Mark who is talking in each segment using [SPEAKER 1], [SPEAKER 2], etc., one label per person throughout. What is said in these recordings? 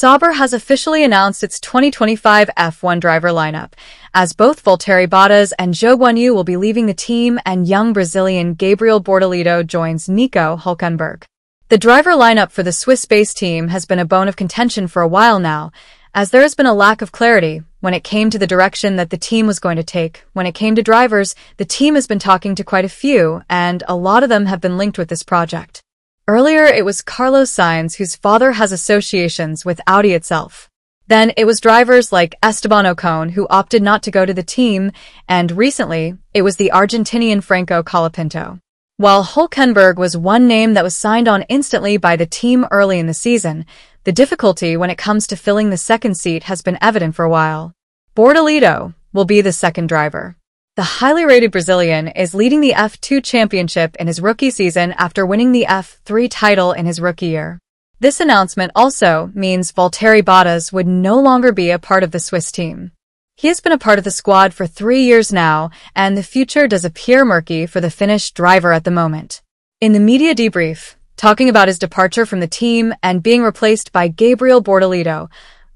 [SPEAKER 1] Sauber has officially announced its 2025 F1 driver lineup, as both Valtteri Bottas and Zhou Guanyu will be leaving the team and young Brazilian Gabriel Bortoleto joins Nico Hulkenberg. The driver lineup for the Swiss-based team has been a bone of contention for a while now, as there has been a lack of clarity when it came to the direction that the team was going to take. When it came to drivers, the team has been talking to quite a few, and a lot of them have been linked with this project. Earlier, it was Carlos Sainz, whose father has associations with Audi itself. Then it was drivers like Esteban Ocon who opted not to go to the team, and recently, it was the Argentinian Franco Colapinto. While Hulkenberg was one name that was signed on instantly by the team early in the season, the difficulty when it comes to filling the second seat has been evident for a while. Bortoleto will be the second driver. The highly rated Brazilian is leading the F2 championship in his rookie season after winning the F3 title in his rookie year. This announcement also means Valtteri Bottas would no longer be a part of the Swiss team. He has been a part of the squad for three years now, and the future does appear murky for the Finnish driver at the moment. In the media debrief, talking about his departure from the team and being replaced by Gabriel Bortoleto,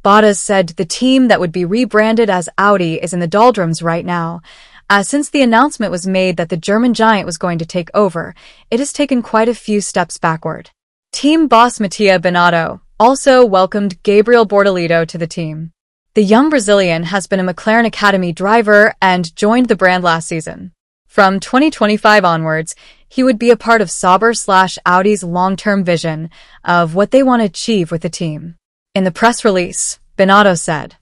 [SPEAKER 1] Bottas said the team that would be rebranded as Audi is in the doldrums right now, uh, since the announcement was made that the German giant was going to take over, it has taken quite a few steps backward. Team boss Mattia Binotto also welcomed Gabriel Bortoleto to the team. The young Brazilian has been a McLaren Academy driver and joined the brand last season. From 2025 onwards, he would be a part of Sauber slash Audi's long-term vision of what they want to achieve with the team. In the press release, Binotto said,